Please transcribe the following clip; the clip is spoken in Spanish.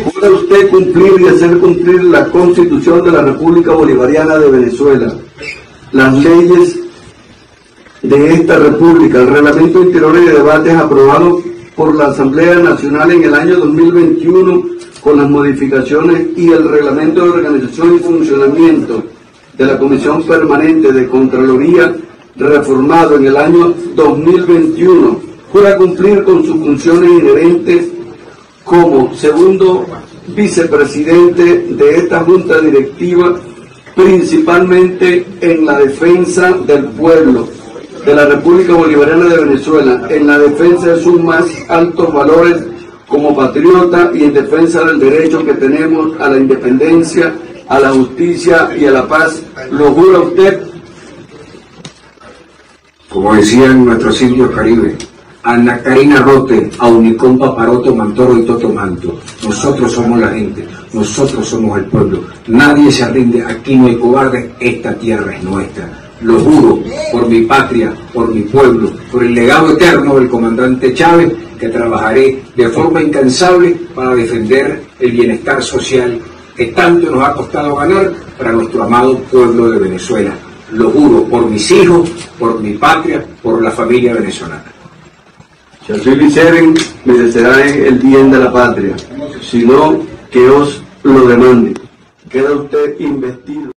¿Jura usted cumplir y hacer cumplir la Constitución de la República Bolivariana de Venezuela, las leyes de esta República, el Reglamento Interior y de Debates aprobado por la Asamblea Nacional en el año 2021 con las modificaciones y el Reglamento de Organización y Funcionamiento de la Comisión Permanente de Contraloría reformado en el año 2021, jura cumplir con sus funciones inherentes como segundo vicepresidente de esta junta directiva, principalmente en la defensa del pueblo de la República Bolivariana de Venezuela, en la defensa de sus más altos valores como patriota y en defensa del derecho que tenemos a la independencia, a la justicia y a la paz. ¿Lo jura usted? Como decían nuestros indios caribe, Ana Karina Rote, Aunicón Paparoto, Mantoro y Toto Manto. Nosotros somos la gente, nosotros somos el pueblo. Nadie se rinde, aquí no hay cobardes, esta tierra es nuestra. Lo juro por mi patria, por mi pueblo, por el legado eterno del comandante Chávez, que trabajaré de forma incansable para defender el bienestar social que tanto nos ha costado ganar para nuestro amado pueblo de Venezuela. Lo juro por mis hijos, por mi patria, por la familia venezolana. Lo hicieren, merecerán el bien de la patria, sino que os lo demande. Queda usted investido.